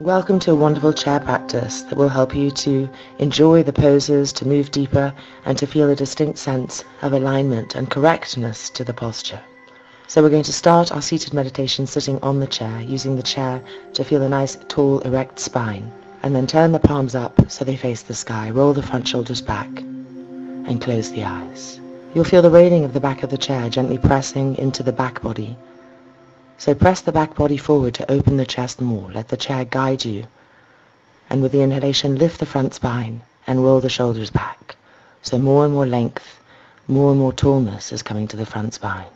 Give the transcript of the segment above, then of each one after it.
Welcome to a wonderful chair practice that will help you to enjoy the poses, to move deeper, and to feel a distinct sense of alignment and correctness to the posture. So we're going to start our seated meditation sitting on the chair, using the chair to feel a nice, tall, erect spine. And then turn the palms up so they face the sky. Roll the front shoulders back and close the eyes. You'll feel the railing of the back of the chair gently pressing into the back body so press the back body forward to open the chest more. Let the chair guide you. And with the inhalation, lift the front spine and roll the shoulders back. So more and more length, more and more tallness is coming to the front spine.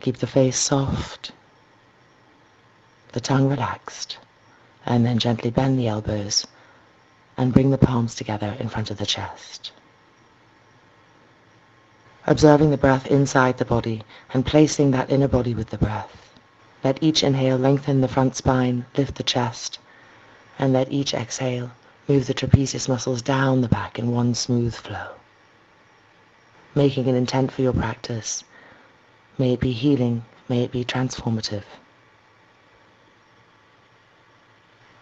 Keep the face soft, the tongue relaxed, and then gently bend the elbows and bring the palms together in front of the chest observing the breath inside the body and placing that inner body with the breath. Let each inhale lengthen the front spine, lift the chest, and let each exhale move the trapezius muscles down the back in one smooth flow. Making an intent for your practice. May it be healing, may it be transformative.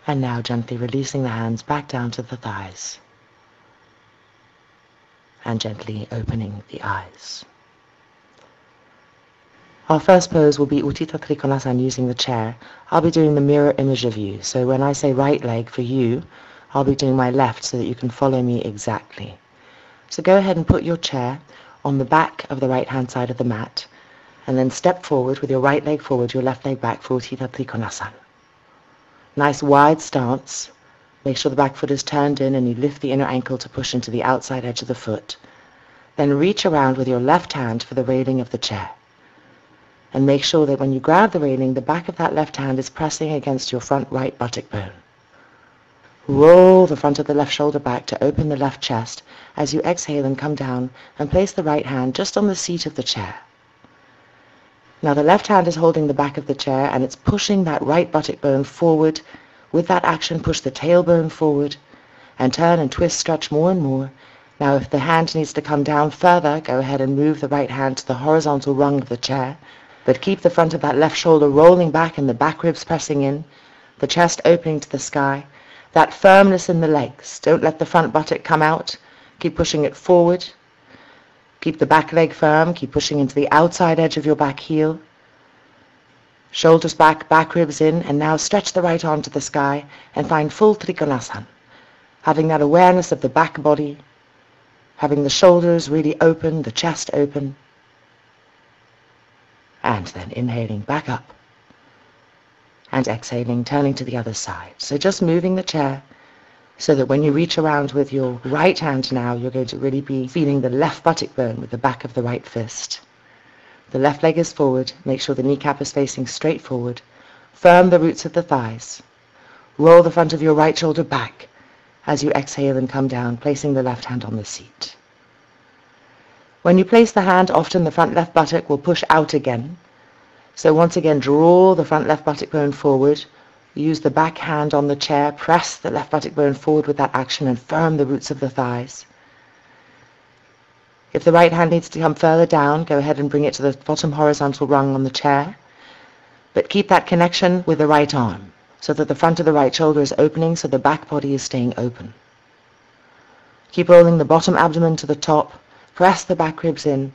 And now gently releasing the hands back down to the thighs and gently opening the eyes. Our first pose will be Utthita Trikonasana using the chair. I'll be doing the mirror image of you. So when I say right leg for you, I'll be doing my left so that you can follow me exactly. So go ahead and put your chair on the back of the right hand side of the mat and then step forward with your right leg forward, your left leg back for Utthita Trikonasana. Nice wide stance Make sure the back foot is turned in and you lift the inner ankle to push into the outside edge of the foot. Then reach around with your left hand for the railing of the chair. And make sure that when you grab the railing, the back of that left hand is pressing against your front right buttock bone. Roll the front of the left shoulder back to open the left chest as you exhale and come down and place the right hand just on the seat of the chair. Now the left hand is holding the back of the chair and it's pushing that right buttock bone forward with that action, push the tailbone forward and turn and twist, stretch more and more. Now if the hand needs to come down further, go ahead and move the right hand to the horizontal rung of the chair. But keep the front of that left shoulder rolling back and the back ribs pressing in, the chest opening to the sky. That firmness in the legs. Don't let the front buttock come out. Keep pushing it forward. Keep the back leg firm. Keep pushing into the outside edge of your back heel. Shoulders back, back ribs in, and now stretch the right arm to the sky and find full Trikonasana. Having that awareness of the back body, having the shoulders really open, the chest open, and then inhaling back up and exhaling, turning to the other side. So just moving the chair so that when you reach around with your right hand now, you're going to really be feeling the left buttock bone with the back of the right fist. The left leg is forward. Make sure the kneecap is facing straight forward. Firm the roots of the thighs. Roll the front of your right shoulder back as you exhale and come down, placing the left hand on the seat. When you place the hand, often the front left buttock will push out again. So once again, draw the front left buttock bone forward. Use the back hand on the chair. Press the left buttock bone forward with that action and firm the roots of the thighs. If the right hand needs to come further down, go ahead and bring it to the bottom horizontal rung on the chair. But keep that connection with the right arm so that the front of the right shoulder is opening so the back body is staying open. Keep rolling the bottom abdomen to the top. Press the back ribs in.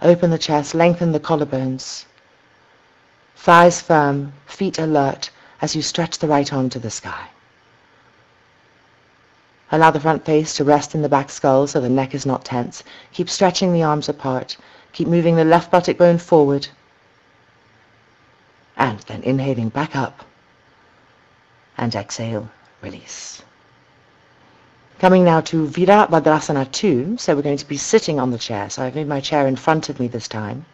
Open the chest. Lengthen the collarbones. Thighs firm. Feet alert as you stretch the right arm to the sky. Allow the front face to rest in the back skull so the neck is not tense. Keep stretching the arms apart. Keep moving the left buttock bone forward. And then inhaling back up. And exhale, release. Coming now to Virabhadrasana 2. So we're going to be sitting on the chair. So I've made my chair in front of me this time.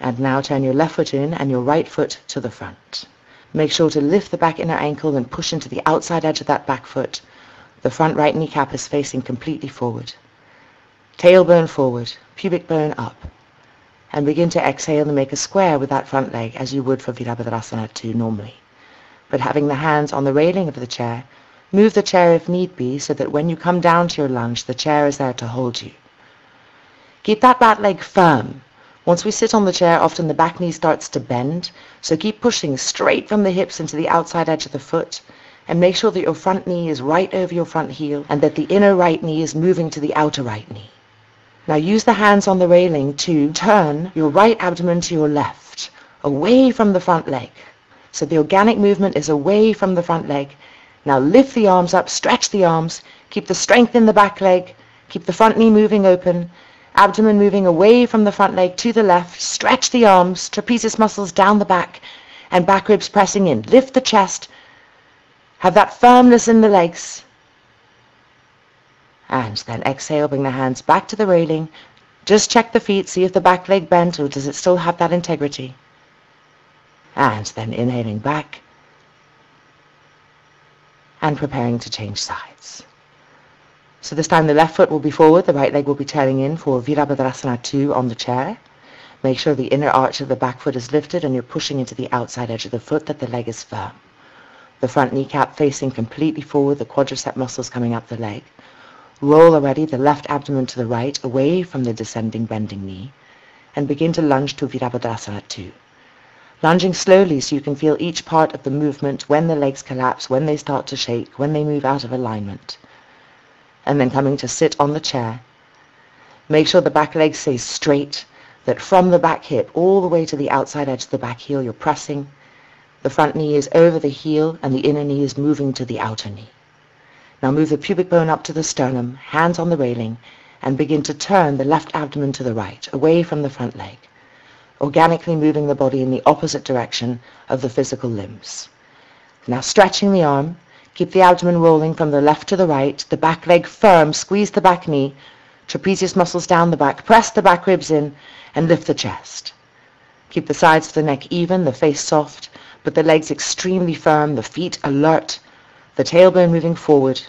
And now turn your left foot in and your right foot to the front. Make sure to lift the back inner ankle and push into the outside edge of that back foot. The front right kneecap is facing completely forward. Tailbone forward, pubic bone up. And begin to exhale and make a square with that front leg as you would for Virabhadrasana 2 normally. But having the hands on the railing of the chair, move the chair if need be so that when you come down to your lunge, the chair is there to hold you. Keep that back leg firm. Once we sit on the chair, often the back knee starts to bend, so keep pushing straight from the hips into the outside edge of the foot and make sure that your front knee is right over your front heel and that the inner right knee is moving to the outer right knee. Now use the hands on the railing to turn your right abdomen to your left, away from the front leg. So the organic movement is away from the front leg. Now lift the arms up, stretch the arms, keep the strength in the back leg, keep the front knee moving open, abdomen moving away from the front leg to the left, stretch the arms, trapezius muscles down the back, and back ribs pressing in. Lift the chest, have that firmness in the legs. And then exhale, bring the hands back to the railing. Just check the feet, see if the back leg bent or does it still have that integrity. And then inhaling back and preparing to change sides. So this time the left foot will be forward, the right leg will be turning in for Virabhadrasana 2 on the chair. Make sure the inner arch of the back foot is lifted and you're pushing into the outside edge of the foot that the leg is firm. The front kneecap facing completely forward, the quadricep muscles coming up the leg. Roll already the left abdomen to the right, away from the descending bending knee, and begin to lunge to Virabhadrasana 2. Lunging slowly so you can feel each part of the movement when the legs collapse, when they start to shake, when they move out of alignment and then coming to sit on the chair. Make sure the back leg stays straight, that from the back hip all the way to the outside edge of the back heel you're pressing. The front knee is over the heel and the inner knee is moving to the outer knee. Now move the pubic bone up to the sternum, hands on the railing, and begin to turn the left abdomen to the right, away from the front leg, organically moving the body in the opposite direction of the physical limbs. Now stretching the arm, Keep the abdomen rolling from the left to the right, the back leg firm, squeeze the back knee, trapezius muscles down the back, press the back ribs in, and lift the chest. Keep the sides of the neck even, the face soft, but the legs extremely firm, the feet alert, the tailbone moving forward.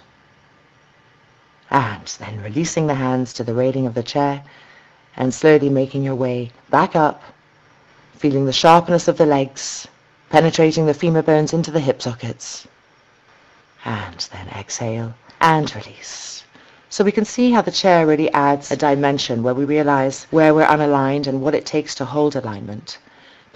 And then releasing the hands to the railing of the chair and slowly making your way back up, feeling the sharpness of the legs, penetrating the femur bones into the hip sockets and then exhale and release. So we can see how the chair really adds a dimension where we realize where we're unaligned and what it takes to hold alignment.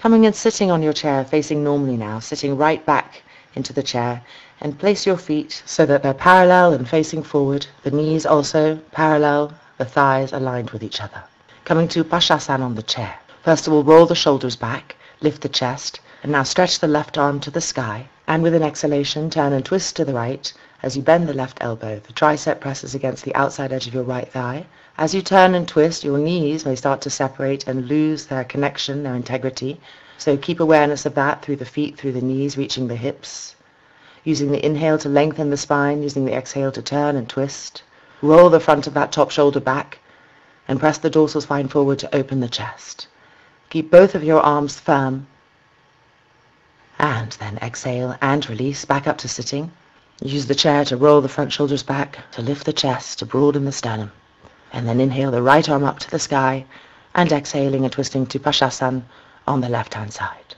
Coming and sitting on your chair facing normally now, sitting right back into the chair and place your feet so that they're parallel and facing forward, the knees also parallel, the thighs aligned with each other. Coming to Pashasana on the chair. First of all, roll the shoulders back, lift the chest, and now stretch the left arm to the sky and with an exhalation, turn and twist to the right. As you bend the left elbow, the tricep presses against the outside edge of your right thigh. As you turn and twist, your knees may start to separate and lose their connection, their integrity. So keep awareness of that through the feet, through the knees, reaching the hips. Using the inhale to lengthen the spine, using the exhale to turn and twist. Roll the front of that top shoulder back and press the dorsal spine forward to open the chest. Keep both of your arms firm and then exhale and release back up to sitting. Use the chair to roll the front shoulders back, to lift the chest, to broaden the sternum. And then inhale the right arm up to the sky and exhaling and twisting to Pashasana on the left-hand side.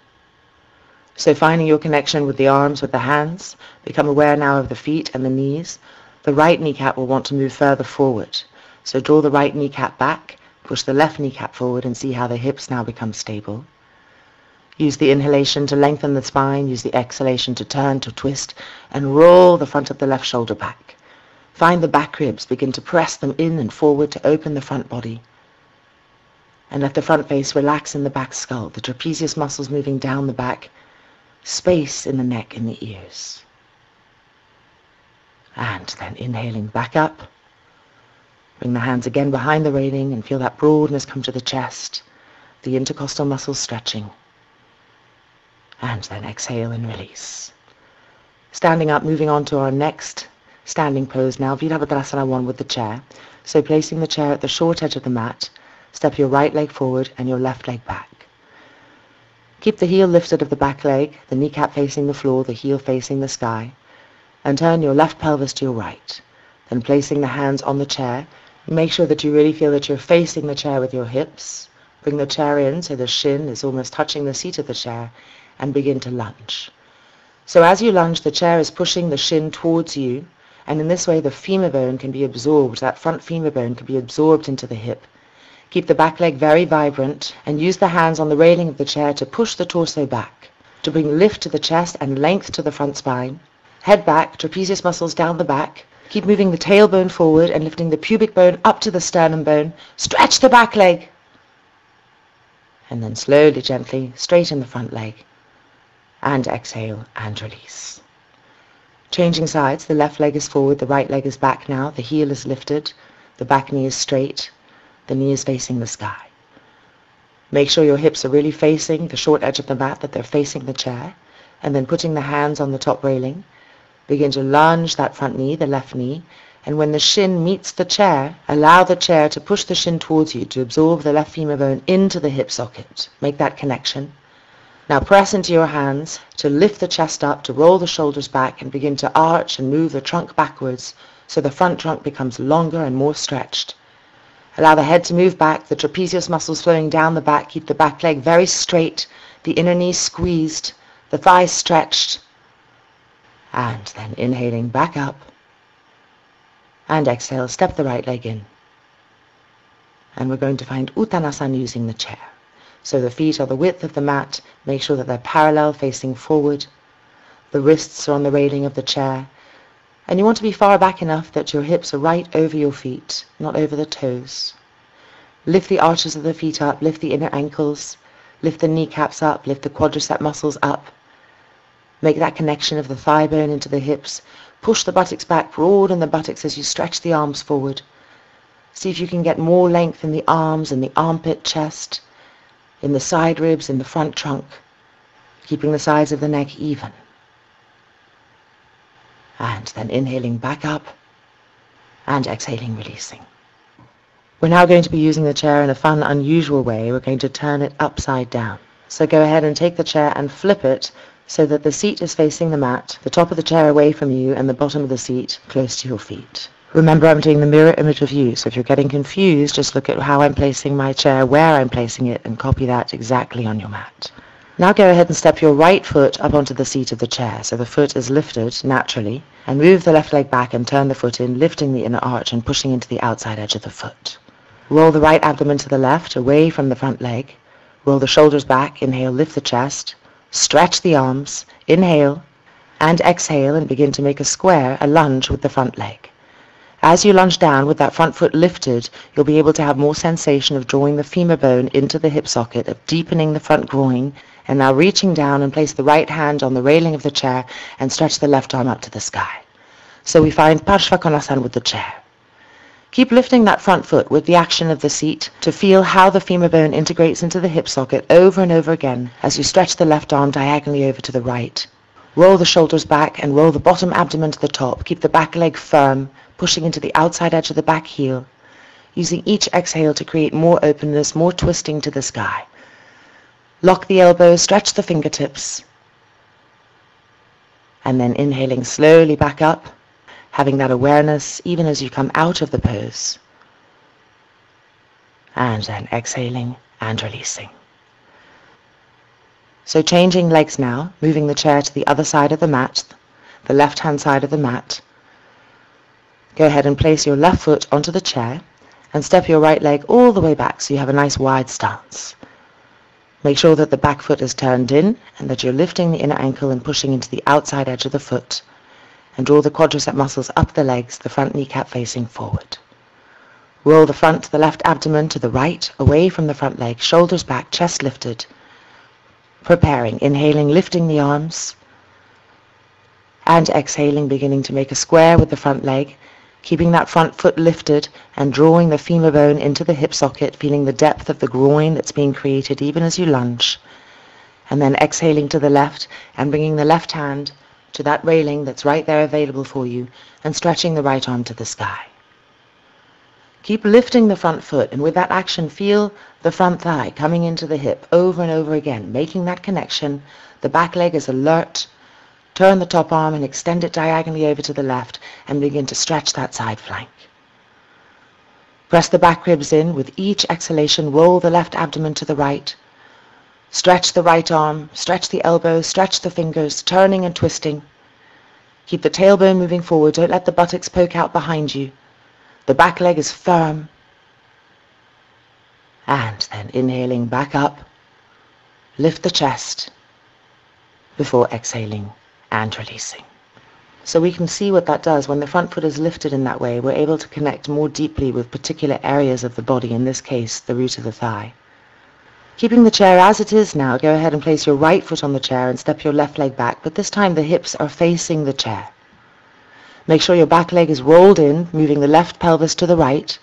So finding your connection with the arms, with the hands, become aware now of the feet and the knees. The right kneecap will want to move further forward. So draw the right kneecap back, push the left kneecap forward and see how the hips now become stable. Use the inhalation to lengthen the spine. Use the exhalation to turn, to twist, and roll the front of the left shoulder back. Find the back ribs. Begin to press them in and forward to open the front body. And let the front face relax in the back skull, the trapezius muscles moving down the back, space in the neck and the ears. And then inhaling back up. Bring the hands again behind the railing and feel that broadness come to the chest, the intercostal muscles stretching and then exhale and release. Standing up, moving on to our next standing pose now, Virabhadrasana 1 with the chair. So placing the chair at the short edge of the mat, step your right leg forward and your left leg back. Keep the heel lifted of the back leg, the kneecap facing the floor, the heel facing the sky, and turn your left pelvis to your right. Then placing the hands on the chair, make sure that you really feel that you're facing the chair with your hips. Bring the chair in so the shin is almost touching the seat of the chair and begin to lunge. So as you lunge, the chair is pushing the shin towards you, and in this way the femur bone can be absorbed, that front femur bone can be absorbed into the hip, Keep the back leg very vibrant and use the hands on the railing of the chair to push the torso back, to bring lift to the chest and length to the front spine. Head back, trapezius muscles down the back. Keep moving the tailbone forward and lifting the pubic bone up to the sternum bone. Stretch the back leg. And then slowly, gently, straighten the front leg. And exhale and release. Changing sides, the left leg is forward, the right leg is back now, the heel is lifted, the back knee is straight, the knee is facing the sky. Make sure your hips are really facing the short edge of the mat, that they're facing the chair, and then putting the hands on the top railing. Begin to lunge that front knee, the left knee, and when the shin meets the chair, allow the chair to push the shin towards you to absorb the left femur bone into the hip socket. Make that connection. Now press into your hands to lift the chest up, to roll the shoulders back and begin to arch and move the trunk backwards so the front trunk becomes longer and more stretched. Allow the head to move back, the trapezius muscles flowing down the back. Keep the back leg very straight, the inner knee squeezed, the thighs stretched. And then inhaling back up. And exhale, step the right leg in. And we're going to find Uttanasana using the chair. So the feet are the width of the mat. Make sure that they're parallel facing forward. The wrists are on the railing of the chair. And you want to be far back enough that your hips are right over your feet, not over the toes. Lift the arches of the feet up, lift the inner ankles, lift the kneecaps up, lift the quadricep muscles up. Make that connection of the thigh bone into the hips. Push the buttocks back, broaden the buttocks as you stretch the arms forward. See if you can get more length in the arms, and the armpit, chest, in the side ribs, in the front trunk, keeping the sides of the neck even and then inhaling back up and exhaling, releasing. We're now going to be using the chair in a fun, unusual way. We're going to turn it upside down. So go ahead and take the chair and flip it so that the seat is facing the mat, the top of the chair away from you and the bottom of the seat close to your feet. Remember I'm doing the mirror image of you, so if you're getting confused, just look at how I'm placing my chair, where I'm placing it, and copy that exactly on your mat. Now go ahead and step your right foot up onto the seat of the chair so the foot is lifted naturally and move the left leg back and turn the foot in, lifting the inner arch and pushing into the outside edge of the foot. Roll the right abdomen to the left, away from the front leg. Roll the shoulders back, inhale, lift the chest. Stretch the arms, inhale, and exhale and begin to make a square, a lunge with the front leg. As you lunge down with that front foot lifted, you'll be able to have more sensation of drawing the femur bone into the hip socket, of deepening the front groin, and now reaching down and place the right hand on the railing of the chair and stretch the left arm up to the sky. So we find Parshva Konasana with the chair. Keep lifting that front foot with the action of the seat to feel how the femur bone integrates into the hip socket over and over again as you stretch the left arm diagonally over to the right. Roll the shoulders back and roll the bottom abdomen to the top. Keep the back leg firm, pushing into the outside edge of the back heel, using each exhale to create more openness, more twisting to the sky. Lock the elbows, stretch the fingertips. And then inhaling slowly back up, having that awareness even as you come out of the pose. And then exhaling and releasing. So changing legs now, moving the chair to the other side of the mat, the left-hand side of the mat. Go ahead and place your left foot onto the chair and step your right leg all the way back so you have a nice wide stance. Make sure that the back foot is turned in and that you're lifting the inner ankle and pushing into the outside edge of the foot. And draw the quadricep muscles up the legs, the front kneecap facing forward. Roll the front, the left abdomen to the right, away from the front leg, shoulders back, chest lifted. Preparing, inhaling, lifting the arms. And exhaling, beginning to make a square with the front leg keeping that front foot lifted and drawing the femur bone into the hip socket, feeling the depth of the groin that's being created even as you lunge. And then exhaling to the left and bringing the left hand to that railing that's right there available for you and stretching the right arm to the sky. Keep lifting the front foot and with that action feel the front thigh coming into the hip over and over again, making that connection. The back leg is alert, Turn the top arm and extend it diagonally over to the left and begin to stretch that side flank. Press the back ribs in. With each exhalation, roll the left abdomen to the right. Stretch the right arm, stretch the elbow, stretch the fingers, turning and twisting. Keep the tailbone moving forward. Don't let the buttocks poke out behind you. The back leg is firm. And then inhaling back up, lift the chest before exhaling and releasing. So we can see what that does. When the front foot is lifted in that way, we're able to connect more deeply with particular areas of the body, in this case, the root of the thigh. Keeping the chair as it is now, go ahead and place your right foot on the chair and step your left leg back, but this time the hips are facing the chair. Make sure your back leg is rolled in, moving the left pelvis to the right.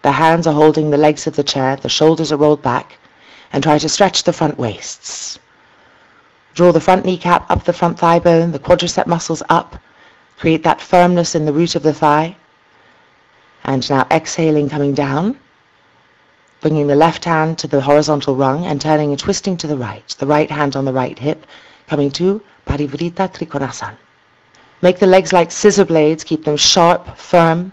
The hands are holding the legs of the chair, the shoulders are rolled back, and try to stretch the front waists. Draw the front kneecap up the front thigh bone, the quadricep muscles up. Create that firmness in the root of the thigh. And now exhaling, coming down. Bringing the left hand to the horizontal rung and turning and twisting to the right. The right hand on the right hip, coming to Parivrtta Trikonasana. Make the legs like scissor blades, keep them sharp, firm.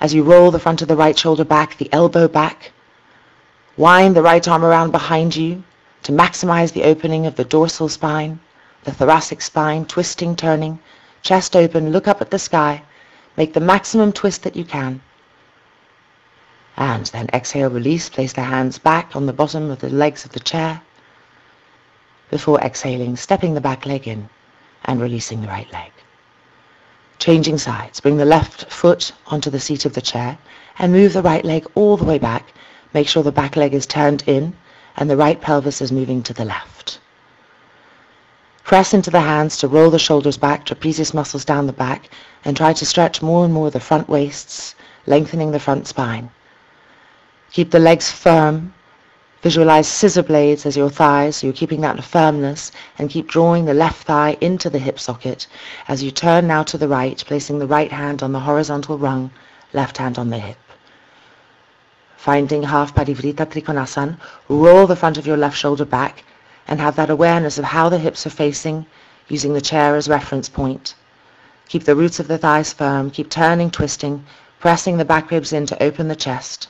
As you roll the front of the right shoulder back, the elbow back. Wind the right arm around behind you, to maximize the opening of the dorsal spine, the thoracic spine, twisting, turning, chest open, look up at the sky, make the maximum twist that you can. And then exhale, release, place the hands back on the bottom of the legs of the chair before exhaling, stepping the back leg in and releasing the right leg. Changing sides, bring the left foot onto the seat of the chair and move the right leg all the way back. Make sure the back leg is turned in and the right pelvis is moving to the left. Press into the hands to roll the shoulders back, trapezius muscles down the back, and try to stretch more and more the front waists, lengthening the front spine. Keep the legs firm. Visualize scissor blades as your thighs, so you're keeping that firmness, and keep drawing the left thigh into the hip socket as you turn now to the right, placing the right hand on the horizontal rung, left hand on the hip finding half Parivrtta Trikonasana, roll the front of your left shoulder back and have that awareness of how the hips are facing, using the chair as reference point. Keep the roots of the thighs firm, keep turning, twisting, pressing the back ribs in to open the chest.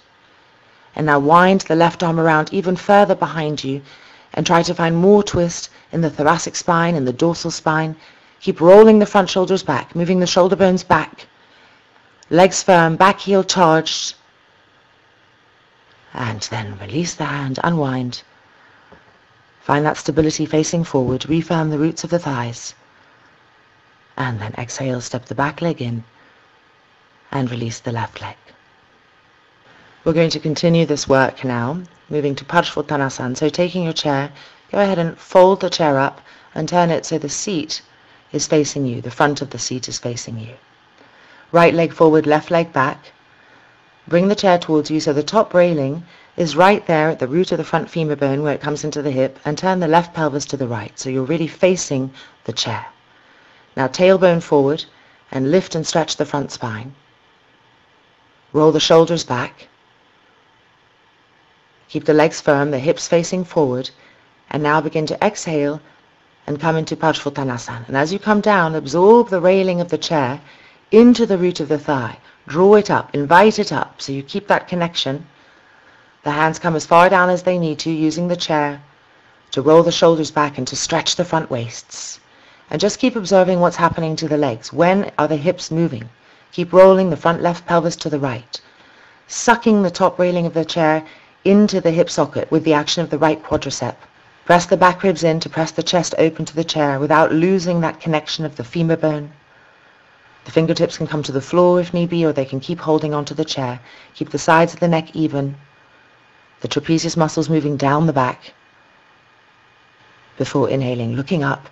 And now wind the left arm around even further behind you and try to find more twist in the thoracic spine and the dorsal spine. Keep rolling the front shoulders back, moving the shoulder bones back. Legs firm, back heel charged, and then release the hand, unwind. Find that stability facing forward, refirm the roots of the thighs. And then exhale, step the back leg in and release the left leg. We're going to continue this work now, moving to Parshvottanasana. So taking your chair, go ahead and fold the chair up and turn it so the seat is facing you, the front of the seat is facing you. Right leg forward, left leg back. Bring the chair towards you so the top railing is right there at the root of the front femur bone where it comes into the hip and turn the left pelvis to the right so you're really facing the chair. Now tailbone forward and lift and stretch the front spine. Roll the shoulders back. Keep the legs firm, the hips facing forward and now begin to exhale and come into Parshvottanasana. And as you come down, absorb the railing of the chair into the root of the thigh. Draw it up, invite it up, so you keep that connection. The hands come as far down as they need to, using the chair to roll the shoulders back and to stretch the front waists. And just keep observing what's happening to the legs. When are the hips moving? Keep rolling the front left pelvis to the right. Sucking the top railing of the chair into the hip socket with the action of the right quadricep. Press the back ribs in to press the chest open to the chair without losing that connection of the femur bone. The fingertips can come to the floor if need be, or they can keep holding onto the chair. Keep the sides of the neck even. The trapezius muscles moving down the back. Before inhaling, looking up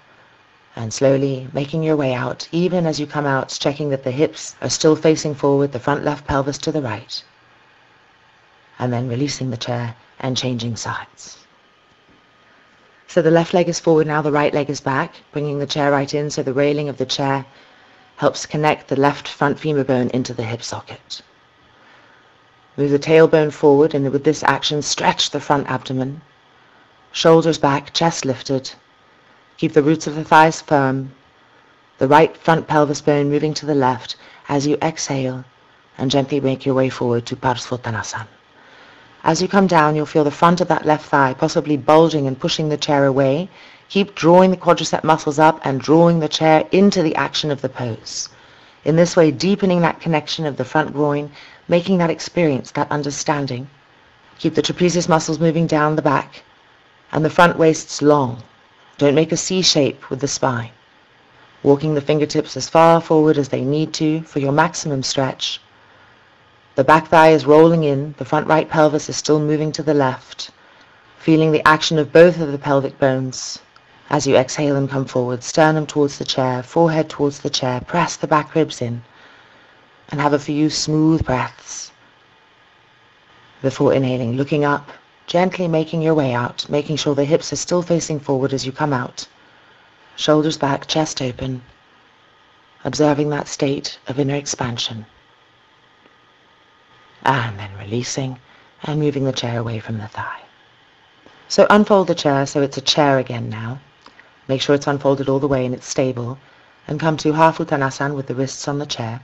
and slowly making your way out, even as you come out, checking that the hips are still facing forward, the front left pelvis to the right. And then releasing the chair and changing sides. So the left leg is forward now, the right leg is back, bringing the chair right in so the railing of the chair helps connect the left front femur bone into the hip socket. Move the tailbone forward and with this action stretch the front abdomen. Shoulders back, chest lifted. Keep the roots of the thighs firm. The right front pelvis bone moving to the left as you exhale and gently make your way forward to Parshvottanasana. As you come down, you'll feel the front of that left thigh possibly bulging and pushing the chair away Keep drawing the quadricep muscles up and drawing the chair into the action of the pose. In this way, deepening that connection of the front groin, making that experience, that understanding. Keep the trapezius muscles moving down the back and the front waist's long. Don't make a C shape with the spine. Walking the fingertips as far forward as they need to for your maximum stretch. The back thigh is rolling in, the front right pelvis is still moving to the left, feeling the action of both of the pelvic bones. As you exhale and come forward, sternum towards the chair, forehead towards the chair, press the back ribs in, and have a few smooth breaths. Before inhaling, looking up, gently making your way out, making sure the hips are still facing forward as you come out. Shoulders back, chest open, observing that state of inner expansion. And then releasing and moving the chair away from the thigh. So unfold the chair so it's a chair again now. Make sure it's unfolded all the way and it's stable. And come to half Uttanasana with the wrists on the chair.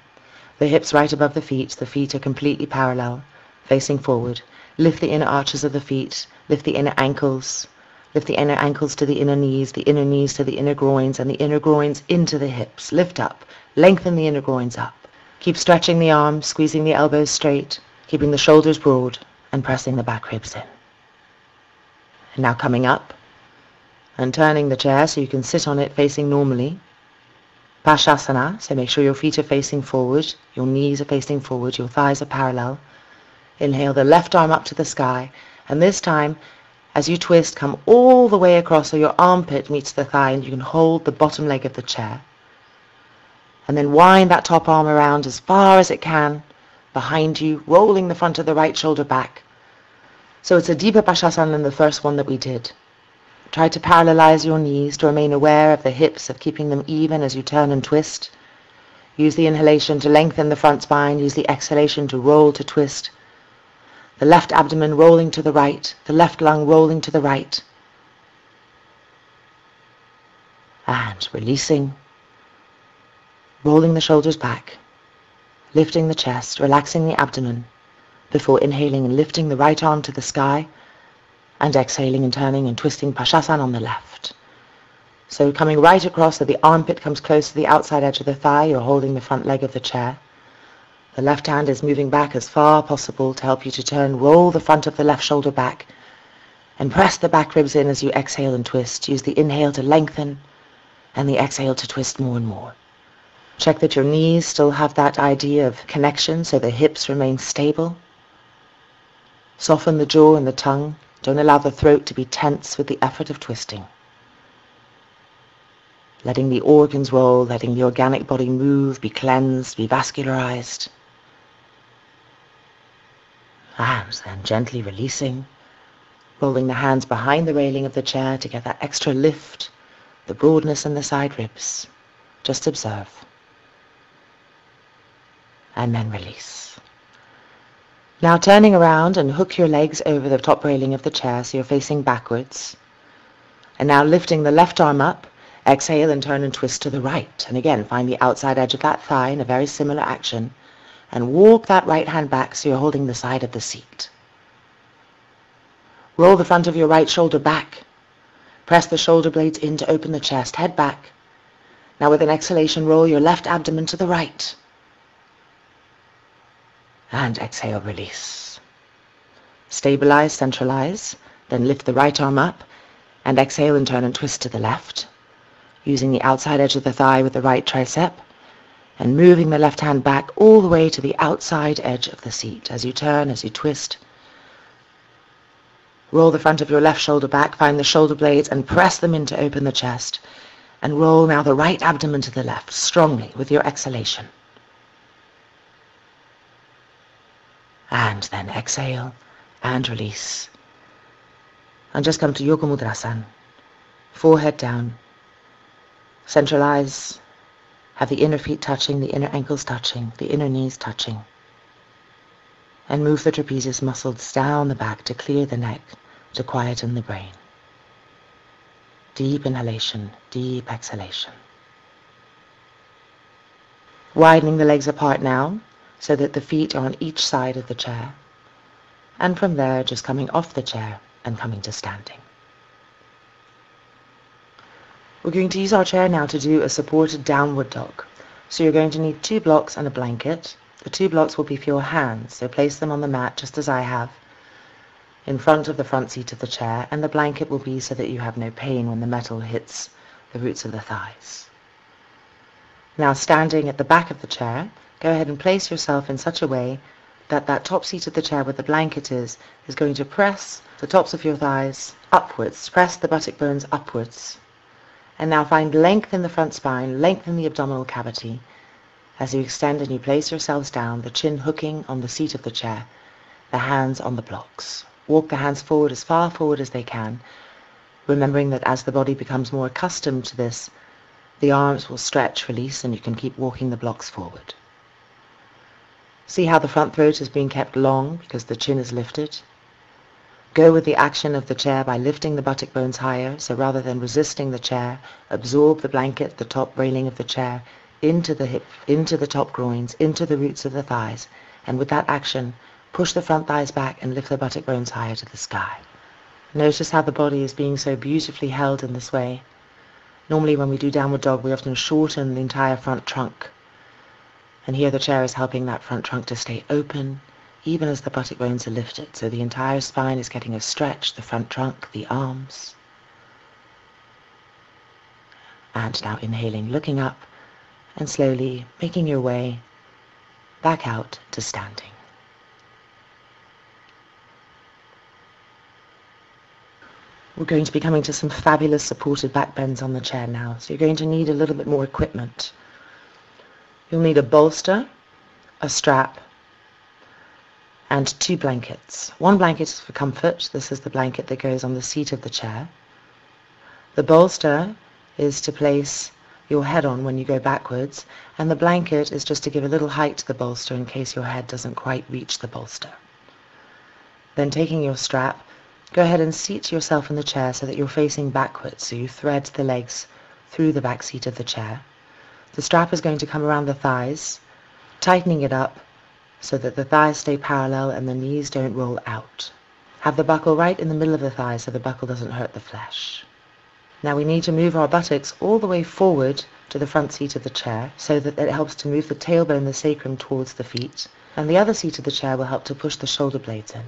The hips right above the feet. The feet are completely parallel, facing forward. Lift the inner arches of the feet. Lift the inner ankles. Lift the inner ankles to the inner knees, the inner knees to the inner groins, and the inner groins into the hips. Lift up. Lengthen the inner groins up. Keep stretching the arms, squeezing the elbows straight, keeping the shoulders broad, and pressing the back ribs in. And now coming up, and turning the chair so you can sit on it facing normally. Pashasana, so make sure your feet are facing forward, your knees are facing forward, your thighs are parallel. Inhale the left arm up to the sky, and this time, as you twist, come all the way across so your armpit meets the thigh and you can hold the bottom leg of the chair. And then wind that top arm around as far as it can behind you, rolling the front of the right shoulder back. So it's a deeper Pashasana than the first one that we did. Try to parallelize your knees to remain aware of the hips, of keeping them even as you turn and twist. Use the inhalation to lengthen the front spine. Use the exhalation to roll to twist. The left abdomen rolling to the right. The left lung rolling to the right. And releasing. Rolling the shoulders back. Lifting the chest, relaxing the abdomen. Before inhaling and lifting the right arm to the sky and exhaling and turning and twisting Pashasana on the left. So coming right across so the armpit comes close to the outside edge of the thigh, you're holding the front leg of the chair. The left hand is moving back as far possible to help you to turn, roll the front of the left shoulder back and press the back ribs in as you exhale and twist. Use the inhale to lengthen and the exhale to twist more and more. Check that your knees still have that idea of connection so the hips remain stable. Soften the jaw and the tongue don't allow the throat to be tense with the effort of twisting. Letting the organs roll, letting the organic body move, be cleansed, be vascularized. And then gently releasing, rolling the hands behind the railing of the chair to get that extra lift, the broadness in the side ribs. Just observe. And then release. Now turning around and hook your legs over the top railing of the chair so you're facing backwards. And now lifting the left arm up, exhale and turn and twist to the right. And again, find the outside edge of that thigh in a very similar action. And walk that right hand back so you're holding the side of the seat. Roll the front of your right shoulder back. Press the shoulder blades in to open the chest. Head back. Now with an exhalation, roll your left abdomen to the right and exhale, release. Stabilize, centralize, then lift the right arm up and exhale and turn and twist to the left, using the outside edge of the thigh with the right tricep and moving the left hand back all the way to the outside edge of the seat as you turn, as you twist. Roll the front of your left shoulder back, find the shoulder blades and press them in to open the chest. And roll now the right abdomen to the left, strongly with your exhalation. And then exhale and release. And just come to Yoga Mudrasan. Forehead down. Centralize. Have the inner feet touching, the inner ankles touching, the inner knees touching. And move the trapezius muscles down the back to clear the neck, to quieten the brain. Deep inhalation, deep exhalation. Widening the legs apart now, so that the feet are on each side of the chair. And from there, just coming off the chair and coming to standing. We're going to use our chair now to do a supported downward dog. So you're going to need two blocks and a blanket. The two blocks will be for your hands, so place them on the mat just as I have. in front of the front seat of the chair and the blanket will be so that you have no pain when the metal hits the roots of the thighs. Now standing at the back of the chair, go ahead and place yourself in such a way that that top seat of the chair where the blanket is, is going to press the tops of your thighs upwards, press the buttock bones upwards. And now find length in the front spine, lengthen the abdominal cavity. As you extend and you place yourselves down, the chin hooking on the seat of the chair, the hands on the blocks. Walk the hands forward as far forward as they can, remembering that as the body becomes more accustomed to this, the arms will stretch, release, and you can keep walking the blocks forward. See how the front throat is being kept long because the chin is lifted? Go with the action of the chair by lifting the buttock bones higher, so rather than resisting the chair, absorb the blanket, the top railing of the chair, into the hip, into the top groins, into the roots of the thighs, and with that action, push the front thighs back and lift the buttock bones higher to the sky. Notice how the body is being so beautifully held in this way. Normally when we do downward dog, we often shorten the entire front trunk and here the chair is helping that front trunk to stay open, even as the buttock bones are lifted. So the entire spine is getting a stretch, the front trunk, the arms. And now inhaling, looking up, and slowly making your way back out to standing. We're going to be coming to some fabulous supported back bends on the chair now. So you're going to need a little bit more equipment. You'll need a bolster, a strap, and two blankets. One blanket is for comfort. This is the blanket that goes on the seat of the chair. The bolster is to place your head on when you go backwards, and the blanket is just to give a little height to the bolster in case your head doesn't quite reach the bolster. Then taking your strap, go ahead and seat yourself in the chair so that you're facing backwards, so you thread the legs through the back seat of the chair. The strap is going to come around the thighs, tightening it up so that the thighs stay parallel and the knees don't roll out. Have the buckle right in the middle of the thigh so the buckle doesn't hurt the flesh. Now we need to move our buttocks all the way forward to the front seat of the chair so that it helps to move the tailbone, the sacrum towards the feet, and the other seat of the chair will help to push the shoulder blades in.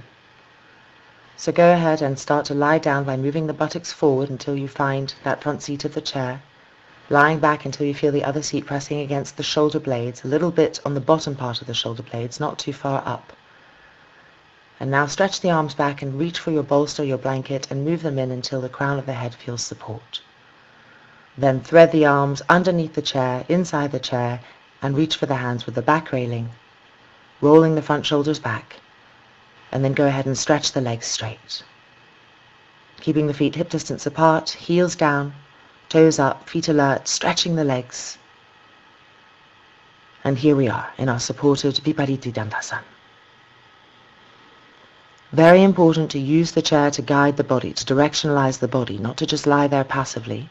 So go ahead and start to lie down by moving the buttocks forward until you find that front seat of the chair lying back until you feel the other seat pressing against the shoulder blades, a little bit on the bottom part of the shoulder blades, not too far up. And now stretch the arms back and reach for your bolster, your blanket, and move them in until the crown of the head feels support. Then thread the arms underneath the chair, inside the chair, and reach for the hands with the back railing, rolling the front shoulders back, and then go ahead and stretch the legs straight. Keeping the feet hip distance apart, heels down, toes up, feet alert, stretching the legs. And here we are in our supported Viparita Dandasana. Very important to use the chair to guide the body, to directionalize the body, not to just lie there passively.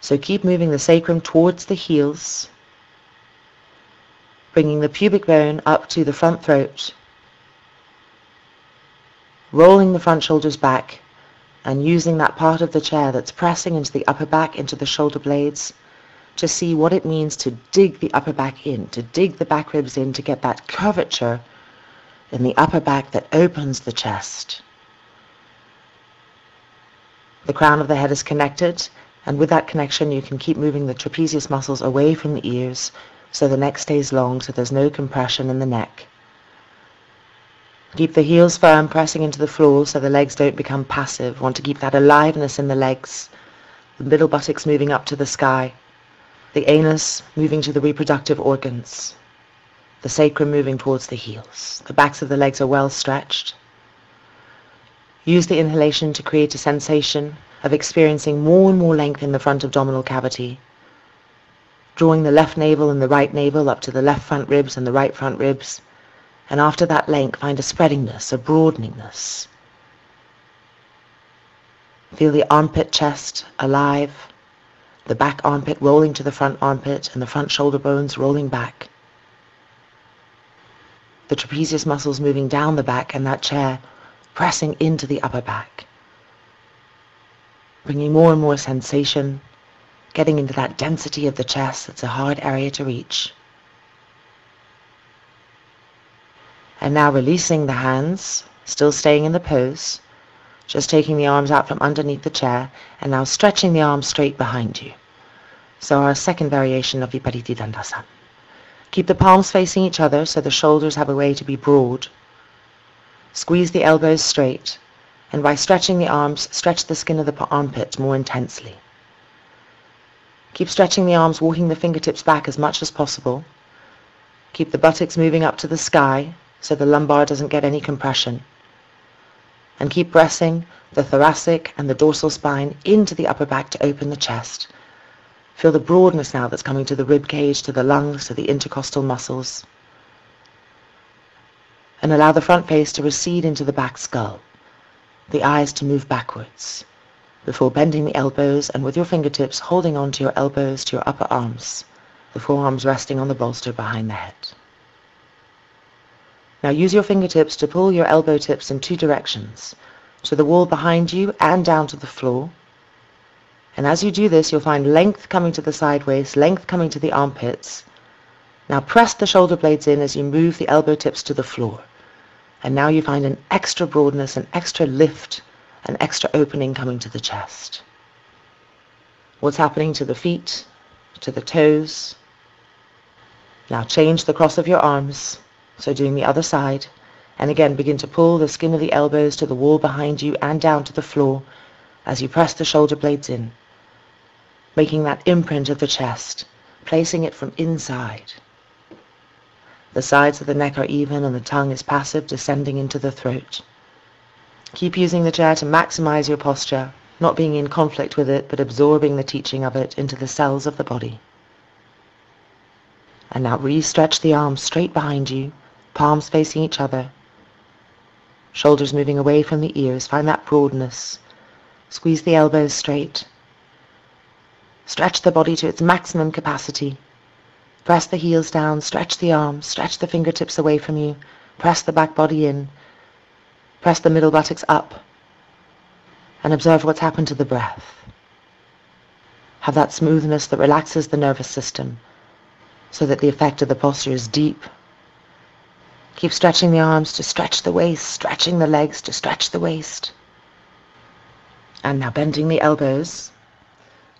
So keep moving the sacrum towards the heels, bringing the pubic bone up to the front throat, rolling the front shoulders back, and using that part of the chair that's pressing into the upper back, into the shoulder blades, to see what it means to dig the upper back in, to dig the back ribs in to get that curvature in the upper back that opens the chest. The crown of the head is connected, and with that connection you can keep moving the trapezius muscles away from the ears so the neck stays long so there's no compression in the neck. Keep the heels firm, pressing into the floor so the legs don't become passive. Want to keep that aliveness in the legs. The middle buttocks moving up to the sky. The anus moving to the reproductive organs. The sacrum moving towards the heels. The backs of the legs are well stretched. Use the inhalation to create a sensation of experiencing more and more length in the front abdominal cavity. Drawing the left navel and the right navel up to the left front ribs and the right front ribs and after that length find a spreadingness, a broadeningness. Feel the armpit chest alive, the back armpit rolling to the front armpit and the front shoulder bones rolling back. The trapezius muscles moving down the back and that chair pressing into the upper back. Bringing more and more sensation, getting into that density of the chest that's a hard area to reach. And now releasing the hands, still staying in the pose, just taking the arms out from underneath the chair and now stretching the arms straight behind you. So our second variation of Viparita Dandasana. Keep the palms facing each other so the shoulders have a way to be broad. Squeeze the elbows straight and by stretching the arms, stretch the skin of the armpit more intensely. Keep stretching the arms, walking the fingertips back as much as possible. Keep the buttocks moving up to the sky so the lumbar doesn't get any compression. And keep pressing the thoracic and the dorsal spine into the upper back to open the chest. Feel the broadness now that's coming to the rib cage, to the lungs, to the intercostal muscles. And allow the front face to recede into the back skull, the eyes to move backwards before bending the elbows and with your fingertips holding onto your elbows to your upper arms, the forearms resting on the bolster behind the head. Now use your fingertips to pull your elbow tips in two directions, to the wall behind you and down to the floor. And as you do this, you'll find length coming to the side waist, length coming to the armpits. Now press the shoulder blades in as you move the elbow tips to the floor. And now you find an extra broadness, an extra lift an extra opening coming to the chest. What's happening to the feet, to the toes? Now change the cross of your arms, so doing the other side, and again begin to pull the skin of the elbows to the wall behind you and down to the floor as you press the shoulder blades in, making that imprint of the chest, placing it from inside. The sides of the neck are even and the tongue is passive, descending into the throat. Keep using the chair to maximize your posture, not being in conflict with it, but absorbing the teaching of it into the cells of the body. And now re-stretch the arms straight behind you, palms facing each other, shoulders moving away from the ears. Find that broadness. Squeeze the elbows straight. Stretch the body to its maximum capacity. Press the heels down, stretch the arms, stretch the fingertips away from you, press the back body in, Press the middle buttocks up and observe what's happened to the breath. Have that smoothness that relaxes the nervous system so that the effect of the posture is deep. Keep stretching the arms to stretch the waist, stretching the legs to stretch the waist. And now bending the elbows,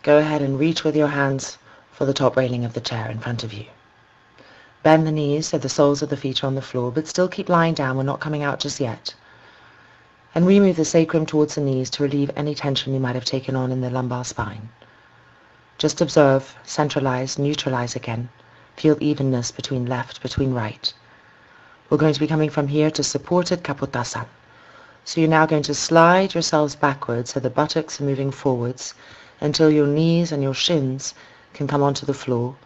go ahead and reach with your hands for the top railing of the chair in front of you. Bend the knees so the soles of the feet are on the floor, but still keep lying down. We're not coming out just yet and remove the sacrum towards the knees to relieve any tension you might have taken on in the lumbar spine. Just observe, centralize, neutralize again. Feel evenness between left, between right. We're going to be coming from here to supported Kapotasana. So you're now going to slide yourselves backwards so the buttocks are moving forwards until your knees and your shins can come onto the floor.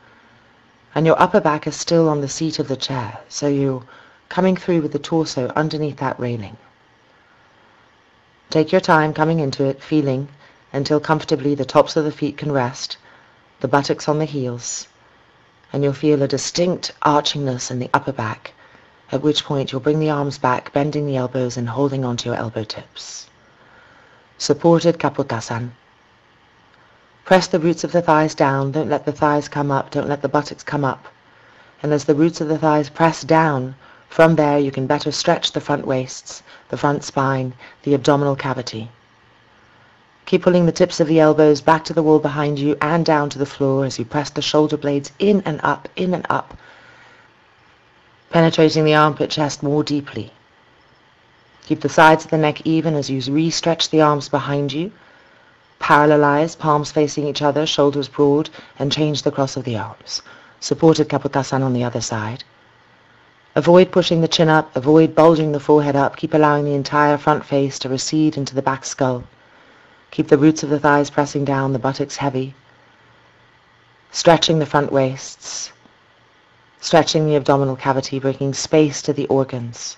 And your upper back is still on the seat of the chair, so you're coming through with the torso underneath that railing. Take your time coming into it, feeling until comfortably the tops of the feet can rest, the buttocks on the heels, and you'll feel a distinct archingness in the upper back, at which point you'll bring the arms back, bending the elbows and holding onto your elbow tips. Supported Kapotasana. Press the roots of the thighs down, don't let the thighs come up, don't let the buttocks come up. And as the roots of the thighs press down, from there you can better stretch the front waists, the front spine, the abdominal cavity. Keep pulling the tips of the elbows back to the wall behind you and down to the floor as you press the shoulder blades in and up, in and up, penetrating the armpit chest more deeply. Keep the sides of the neck even as you re-stretch the arms behind you. Parallelize, palms facing each other, shoulders broad, and change the cross of the arms. Supported Kapotasana on the other side. Avoid pushing the chin up, avoid bulging the forehead up, keep allowing the entire front face to recede into the back skull. Keep the roots of the thighs pressing down, the buttocks heavy. Stretching the front waists, stretching the abdominal cavity, bringing space to the organs,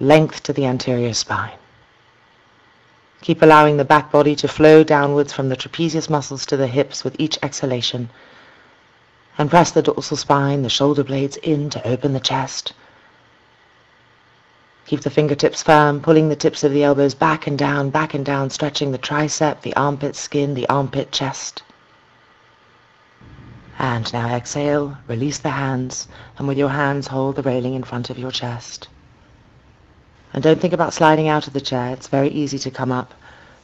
length to the anterior spine. Keep allowing the back body to flow downwards from the trapezius muscles to the hips with each exhalation and press the dorsal spine, the shoulder blades in to open the chest. Keep the fingertips firm, pulling the tips of the elbows back and down, back and down, stretching the tricep, the armpit skin, the armpit chest. And now exhale, release the hands, and with your hands hold the railing in front of your chest. And don't think about sliding out of the chair, it's very easy to come up.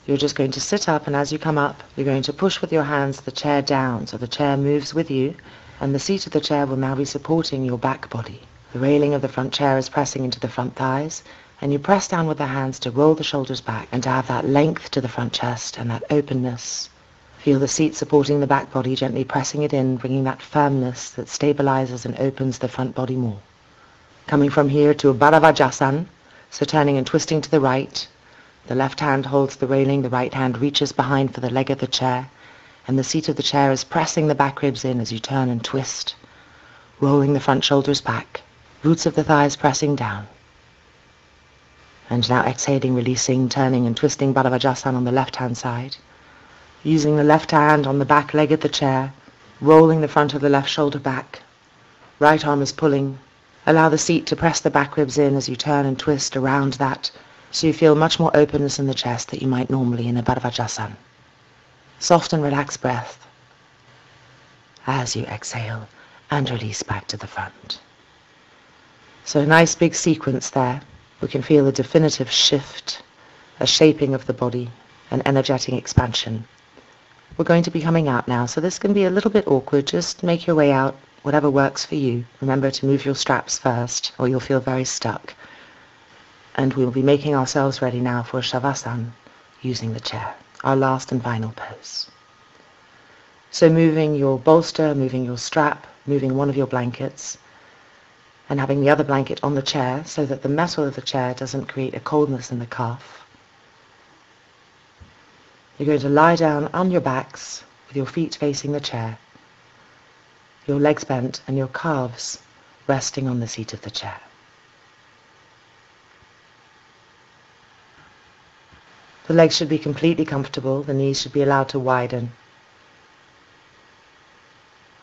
You're just going to sit up and as you come up, you're going to push with your hands the chair down so the chair moves with you and the seat of the chair will now be supporting your back body. The railing of the front chair is pressing into the front thighs and you press down with the hands to roll the shoulders back and to have that length to the front chest and that openness. Feel the seat supporting the back body, gently pressing it in, bringing that firmness that stabilizes and opens the front body more. Coming from here to Baddha so turning and twisting to the right, the left hand holds the railing, the right hand reaches behind for the leg of the chair, and the seat of the chair is pressing the back ribs in as you turn and twist, rolling the front shoulders back, roots of the thighs pressing down. And now exhaling, releasing, turning and twisting Baddha on the left-hand side. Using the left hand on the back leg of the chair, rolling the front of the left shoulder back. Right arm is pulling. Allow the seat to press the back ribs in as you turn and twist around that so you feel much more openness in the chest that you might normally in a Baddha Soft and relaxed breath as you exhale and release back to the front. So a nice big sequence there. We can feel a definitive shift, a shaping of the body, an energetic expansion. We're going to be coming out now, so this can be a little bit awkward. Just make your way out, whatever works for you. Remember to move your straps first, or you'll feel very stuck and we'll be making ourselves ready now for Shavasana using the chair, our last and final pose. So moving your bolster, moving your strap, moving one of your blankets, and having the other blanket on the chair so that the metal of the chair doesn't create a coldness in the calf. You're going to lie down on your backs with your feet facing the chair, your legs bent and your calves resting on the seat of the chair. The legs should be completely comfortable. The knees should be allowed to widen.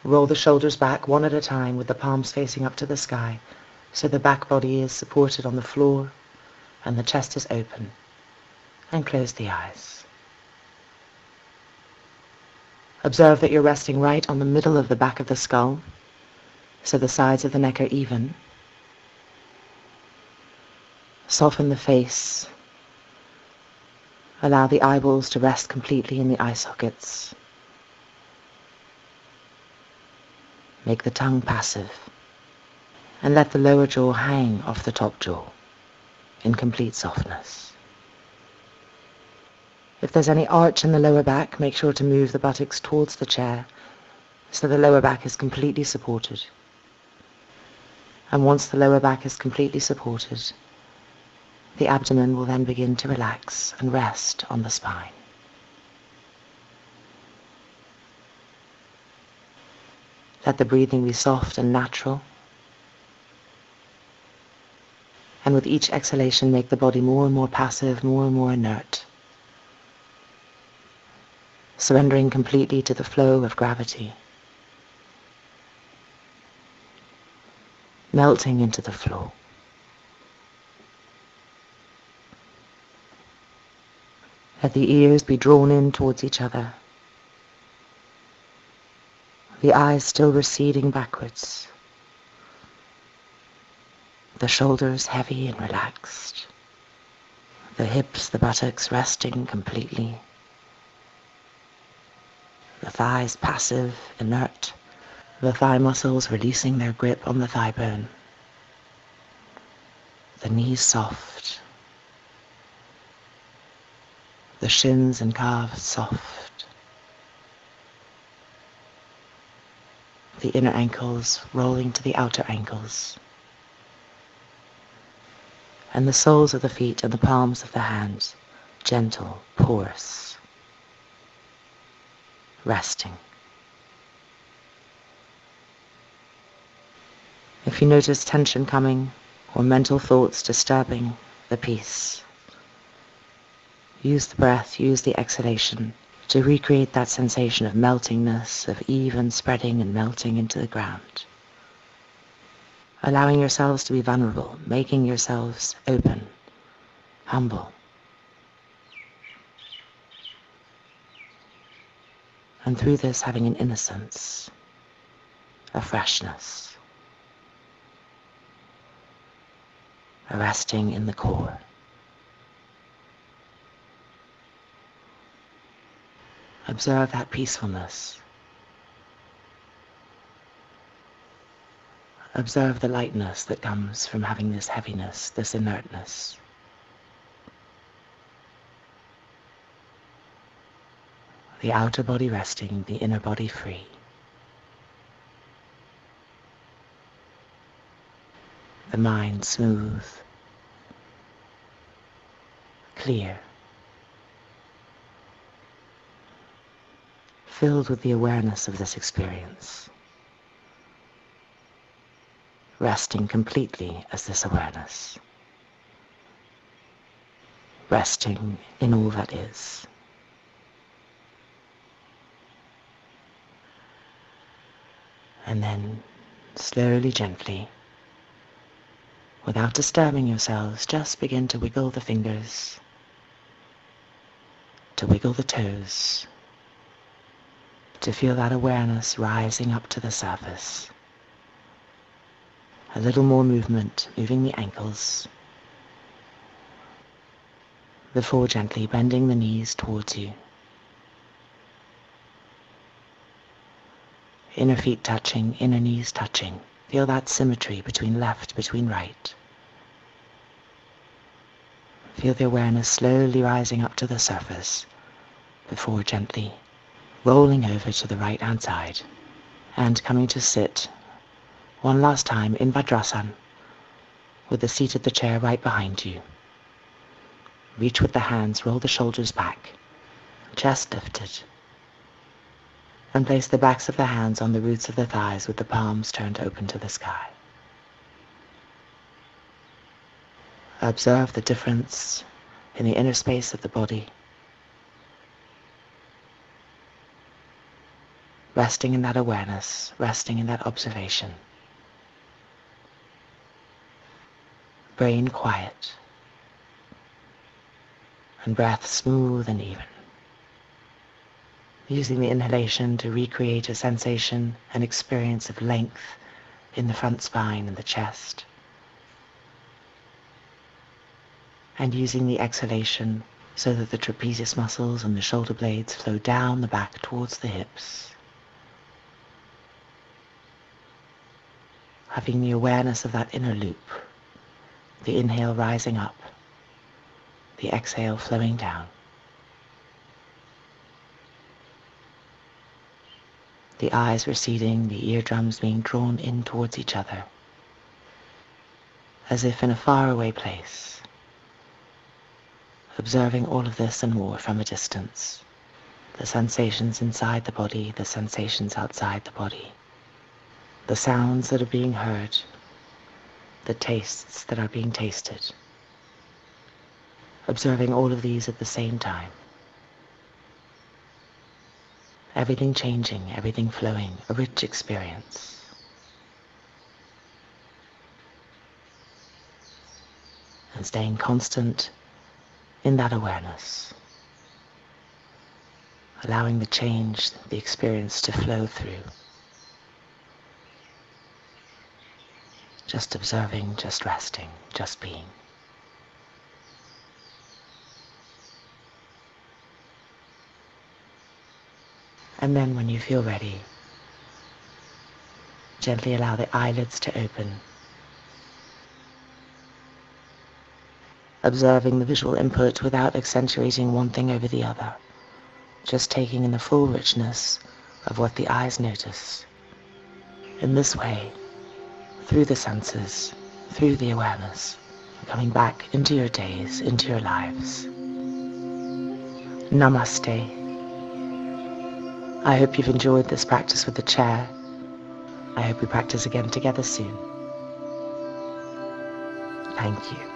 Roll the shoulders back one at a time with the palms facing up to the sky so the back body is supported on the floor and the chest is open. And close the eyes. Observe that you're resting right on the middle of the back of the skull so the sides of the neck are even. Soften the face Allow the eyeballs to rest completely in the eye sockets. Make the tongue passive and let the lower jaw hang off the top jaw in complete softness. If there's any arch in the lower back, make sure to move the buttocks towards the chair so the lower back is completely supported. And once the lower back is completely supported, the abdomen will then begin to relax and rest on the spine. Let the breathing be soft and natural. And with each exhalation, make the body more and more passive, more and more inert. Surrendering completely to the flow of gravity. Melting into the flow. Let the ears be drawn in towards each other. The eyes still receding backwards. The shoulders heavy and relaxed. The hips, the buttocks resting completely. The thighs passive, inert. The thigh muscles releasing their grip on the thigh bone. The knees soft the shins and calves soft, the inner ankles rolling to the outer ankles, and the soles of the feet and the palms of the hands gentle, porous, resting. If you notice tension coming or mental thoughts disturbing the peace, Use the breath, use the exhalation to recreate that sensation of meltingness, of even spreading and melting into the ground. Allowing yourselves to be vulnerable, making yourselves open, humble. And through this having an innocence, a freshness, a resting in the core. Observe that peacefulness. Observe the lightness that comes from having this heaviness, this inertness. The outer body resting, the inner body free. The mind smooth, clear. filled with the awareness of this experience, resting completely as this awareness, resting in all that is. And then slowly, gently, without disturbing yourselves, just begin to wiggle the fingers, to wiggle the toes, to feel that awareness rising up to the surface. A little more movement, moving the ankles. Before gently bending the knees towards you. Inner feet touching, inner knees touching. Feel that symmetry between left, between right. Feel the awareness slowly rising up to the surface before gently rolling over to the right hand side and coming to sit one last time in Vajrasan with the seat of the chair right behind you. Reach with the hands, roll the shoulders back, chest lifted, and place the backs of the hands on the roots of the thighs with the palms turned open to the sky. Observe the difference in the inner space of the body resting in that awareness, resting in that observation. Brain quiet and breath smooth and even. Using the inhalation to recreate a sensation, an experience of length in the front spine and the chest. And using the exhalation so that the trapezius muscles and the shoulder blades flow down the back towards the hips. having the awareness of that inner loop, the inhale rising up, the exhale flowing down. The eyes receding, the eardrums being drawn in towards each other, as if in a faraway place, observing all of this and more from a distance, the sensations inside the body, the sensations outside the body. The sounds that are being heard, the tastes that are being tasted. Observing all of these at the same time. Everything changing, everything flowing, a rich experience. And staying constant in that awareness. Allowing the change, the experience to flow through. just observing, just resting, just being. And then when you feel ready, gently allow the eyelids to open, observing the visual input without accentuating one thing over the other, just taking in the full richness of what the eyes notice. In this way, through the senses, through the awareness, coming back into your days, into your lives. Namaste. I hope you've enjoyed this practice with the chair. I hope we practice again together soon. Thank you.